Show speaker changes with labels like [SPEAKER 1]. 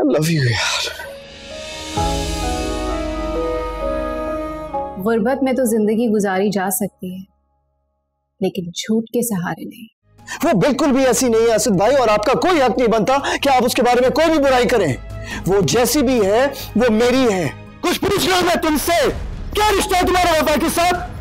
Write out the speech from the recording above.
[SPEAKER 1] Love you यार.
[SPEAKER 2] गुर्बत में तो ज़िंदगी गुजारी जा सकती है लेकिन झूठ के सहारे नहीं।
[SPEAKER 1] वो बिल्कुल भी ऐसी नहीं है असद भाई और आपका कोई हक नहीं बनता कि आप उसके बारे में कोई भी बुराई करें। वो जैसी भी है वो मेरी है। कुछ पूछ रहा मैं तुमसे। क्या रिश्ता तुम्हारा होता है साथ?